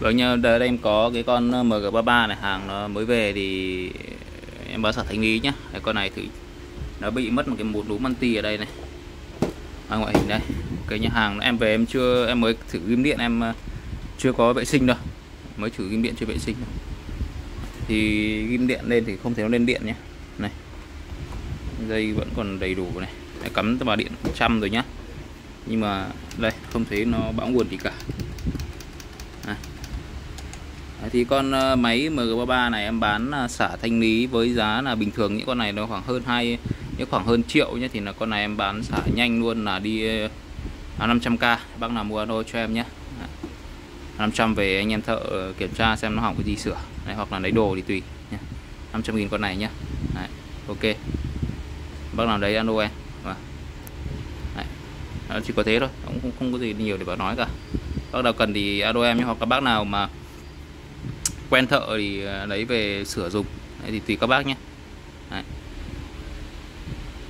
Vâng nha, đây em có cái con ờ, MG33 này hàng nó mới về thì em báo sở thanh lý nhá. Cái con này thì nó bị mất một cái một núm anti ở đây này. À, ngoại hình đây. Cái nhà hàng em về em chưa em mới thử ghim điện em ờ, chưa có vệ sinh đâu. Mới thử ghim điện chưa vệ sinh đâu. Thì ghim điện lên thì không thể nó lên điện nhá Này. Dây vẫn còn đầy đủ này. Đấy, cắm vào điện 100 rồi nhá. Nhưng mà đây không thấy nó bão nguồn gì cả. Thì con ờ, máy MG33 này em bán xả thanh lý với giá là bình thường những con này nó khoảng hơn hai những khoảng hơn triệu nhé thì là con này em bán xả nhanh luôn là đi ờ, 500k bác nào mua đô cho em nhé 500 về anh em thợ kiểm tra xem nó hỏng cái gì sửa. Đấy, hoặc là lấy đồ thì tùy nhé 500 nghìn con này nhé Đấy, ok. Bác nào đấy alo em. Vâng. Đấy. Chỉ có thế thôi cũng không, không có gì nhiều để bảo nói cả. Bác nào cần thì alo em nhé hoặc các bác nào mà quen thợ thì à, lấy về sửa dùng Đấy, thì tùy các bác nhé Đấy.